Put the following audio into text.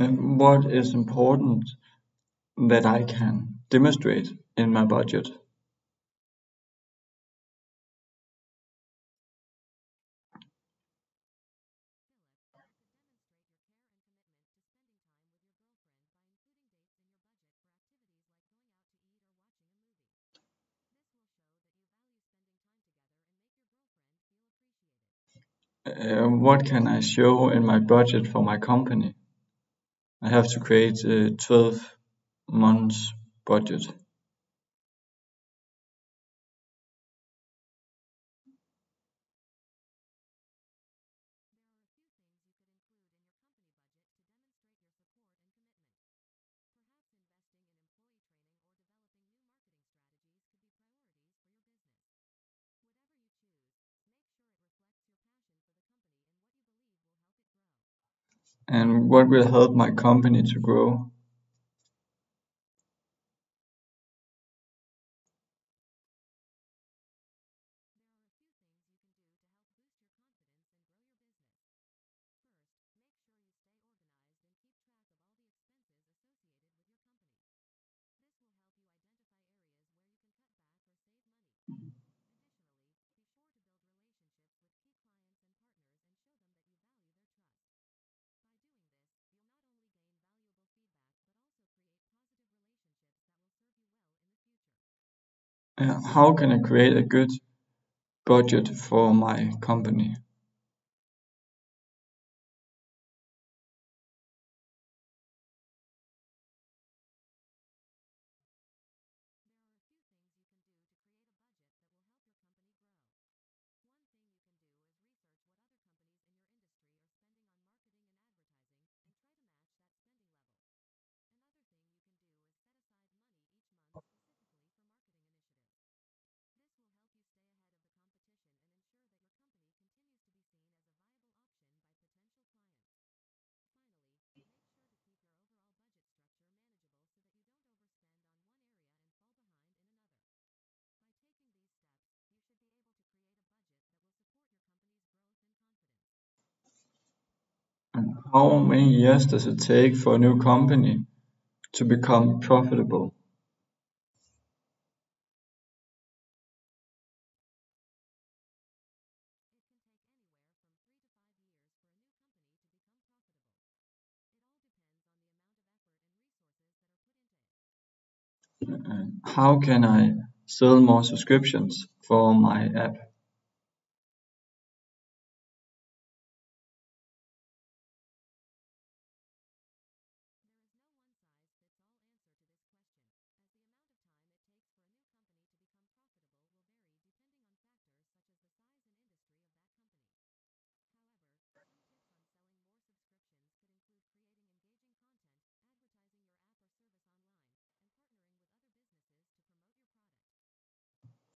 What is important that I can demonstrate in my budget? Uh, what can I show in my budget for my company? I have to create a twelve months budget. And what will help my company to grow? How can I create a good budget for my company? How many years does it take for a new company to become profitable? How can I sell more subscriptions for my app?